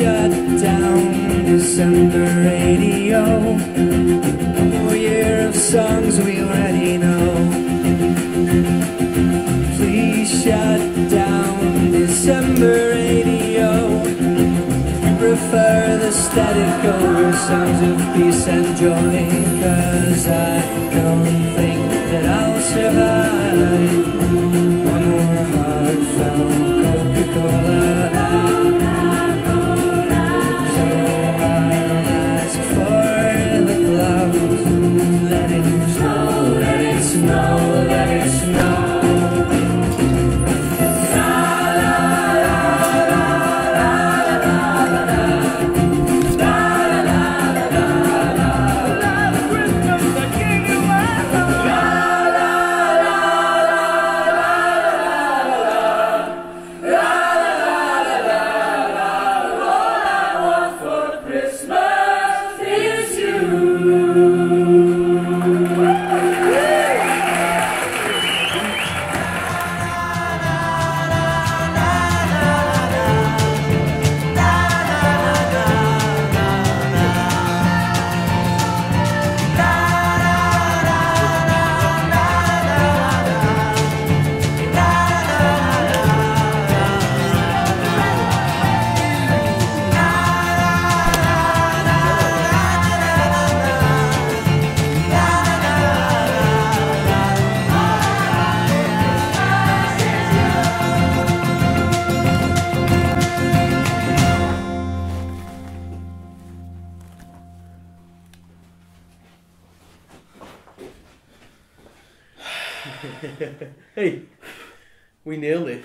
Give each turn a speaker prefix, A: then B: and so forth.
A: Shut down December radio. A year of songs we already know. Please shut down December radio. Prefer the static over sounds of peace and joy. Cause I
B: hey, we nailed it.